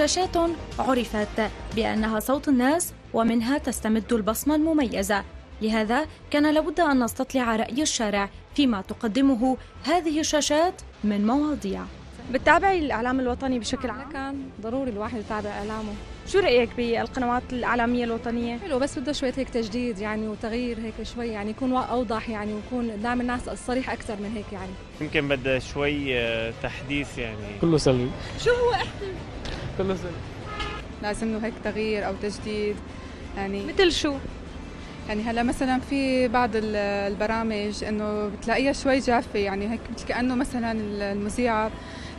شاشات عرفت بأنها صوت الناس ومنها تستمد البصمة المميزة. لهذا كان لابد أن نستطلع رأي الشارع فيما تقدمه هذه الشاشات من مواضيع. بتتابعي الإعلام الوطني بشكل عام؟ كان ضروري الواحد يتابع إعلامه. شو رأيك بالقنوات الإعلامية الوطنية؟ حلو بس بده شوية هيك تجديد يعني وتغيير هيك شوي يعني يكون أوضح يعني ويكون قدام الناس الصريح أكثر من هيك يعني. يمكن بدها شوي آه، تحديث يعني. كله سلبي. شو هو احكي كله سلبي لازم له هيك تغيير أو تجديد يعني مثل شو؟ يعني هلا مثلا في بعض ال- البرامج إنه بتلاقيها شوي جافة يعني هيك مثل كأنه مثلا المذيعه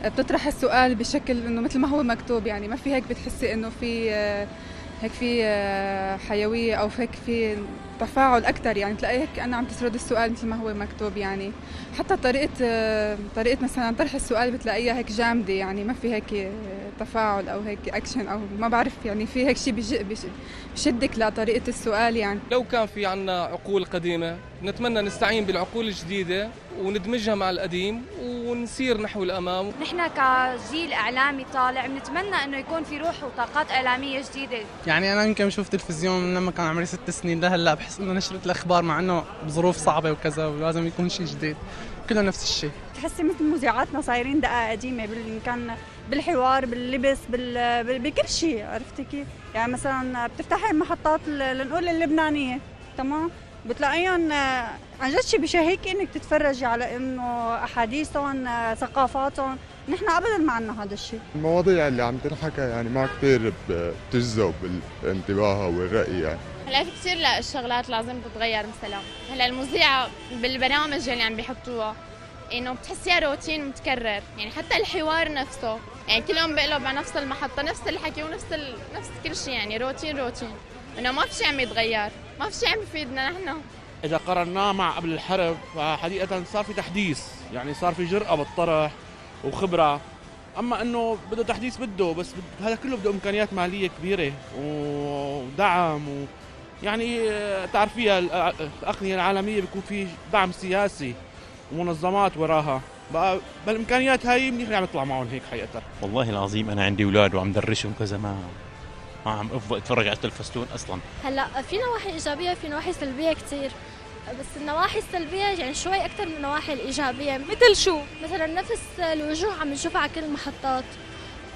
بتطرح السؤال بشكل إنه مثل ما هو مكتوب يعني ما في هيك بتحسي إنه في آه، هيك في آه، حيوية أو هيك في تفاعل أكثر يعني تلاقي هيك أنا عم تسرد السؤال مثل ما هو مكتوب يعني. حتى طريقة طريقة مثلا طرح السؤال بتلاقيها هيك جامدة يعني ما في هيك تفاعل أو هيك اكشن أو ما بعرف يعني في هيك شيء بشدك لطريقة السؤال يعني. لو كان في عنا عقول قديمة نتمنى نستعين بالعقول الجديدة وندمجها مع القديم ونسير نحو الأمام. نحن كجيل إعلامي طالع بنتمنى إنه يكون في روح وطاقات إعلامية جديدة. يعني أنا يمكن بشوف تلفزيون من لما كان عمري ست سنين لهلأ بحس إنه نشرة الأخبار مع إنه بظروف صعبة وكذا ولازم يكون شيء جديد كله نفس الشيء تحسي مثل مذيعاتنا صايرين بال- إن كان بالحوار باللبس بال... بال- بكل شيء عرفتي كيف؟ يعني مثلا بتفتحي المحطات ال- لنقول اللبنانية تمام؟ بتلاقيهم آه، عن جد شيء بشهيك إنك تتفرجي على إنه أحاديثهم آه، ثقافاتهم، نحن ابدا ما عندنا هذا الشيء. المواضيع اللي عم تنحكى يعني ما كثير بتجذب الانتباه والرأي يعني. هلأ في كثير لا الشغلات لازم تتغير مثلا. هلأ المذيعة بالبرامج اللي عم بيحطوها إنه بتحسيها روتين متكرر. يعني حتى الحوار نفسه. يعني كل يوم بقلب على نفس المحطة نفس الحكي ونفس ال... نفس كل شيء يعني روتين روتين. إنه ما في شيء عم يتغير. ما في شيء عم يفيدنا نحن. إذا قارناه مع قبل الحرب فحقيقه صار في تحديث. يعني صار في جرأة بالطرح وخبرة. أما إنه بده تحديث بده بس هذا كله بده إمكانيات مالية كبيرة ودعم و يعني آه، تعرفيها الأ- الاغنيه العالمية بيكون في دعم سياسي ومنظمات وراها. بقى بالامكانيات هاي منيح اللي عم يطلع معهم هيك حقيقة. والله العظيم أنا عندي أولاد وعم درسهم كذا ما ما عم افضل اتفرج على التلفزيون أصلا. هلأ في نواحي إيجابية في نواحي سلبية كثير بس النواحي السلبية يعني شوي أكثر من النواحي الإيجابية. مثل شو؟ مثلا نفس الوجوه عم نشوفها على كل المحطات.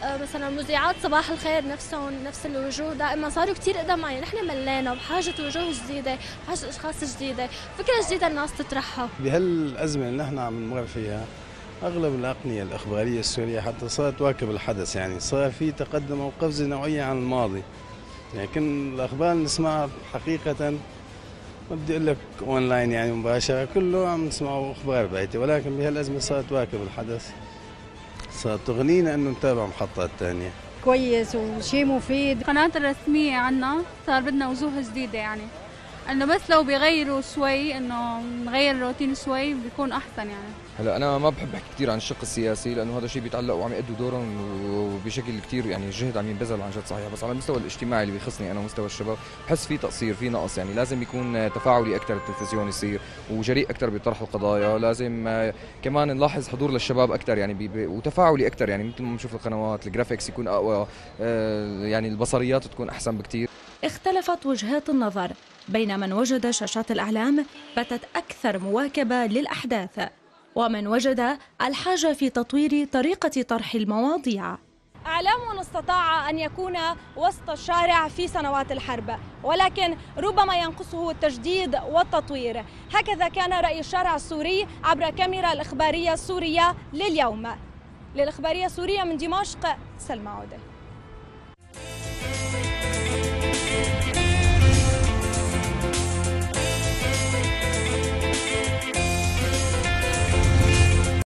آه، مثلا مذيعات صباح الخير نفسهم نفس الوجوه. دائما صاروا كثير قدما يعني نحن ملينا وبحاجه وجوه جديدة بحاجة أشخاص جديدة. فكرة جديدة الناس تطرحها. بهالأزمة اللي نحن عم نمر فيها أغلب الأقنية الإخبارية السورية حتى صارت تواكب الحدث يعني صار في تقدم أو قفزة نوعية عن الماضي. يعني كل الأخبار اللي نسمعها حقيقة ما بدي أقول لك أونلاين يعني مباشرة كله عم نسمعه أخبار بعيدة ولكن بهالأزمة صارت تواكب الحدث. صارت تغنينا أنه نتابع محطات ثانية كويس وشيء مفيد. القناة الرسمية عنا صار بدنا وجوه جديدة يعني. إنه بس لو بيغيروا شوي إنه نغير الروتين شوي بيكون أحسن يعني. هلا أنا ما بحب أحكي كثير عن الشق السياسي لأنه هذا الشيء بيتعلق وعم يأدوا دورهم وبشكل كثير يعني الجهد عم ينبذل عن جد صحيح. بس على المستوى الاجتماعي اللي بيخصني أنا ومستوى الشباب بحس في تقصير في نقص يعني. لازم يكون تفاعلي أكثر التلفزيون يصير وجريء أكثر بطرح القضايا. لازم كمان نلاحظ حضور للشباب أكثر يعني بي بي وتفاعلي أكثر يعني. مثل ما بنشوف القنوات ال graphics يكون أقوى آه، يعني البصريات تكون أحسن بكثير اختلفت وجهات النظر بين من وجد شاشات الإعلام باتت أكثر مواكبة للأحداث. ومن وجد الحاجة في تطوير طريقة طرح المواضيع. إعلام استطاع أن يكون وسط الشارع في سنوات الحرب ولكن ربما ينقصه التجديد والتطوير. هكذا كان رأي الشارع السوري عبر كاميرا الإخبارية السورية لليوم. للإخبارية السورية من دمشق سلمى عودة.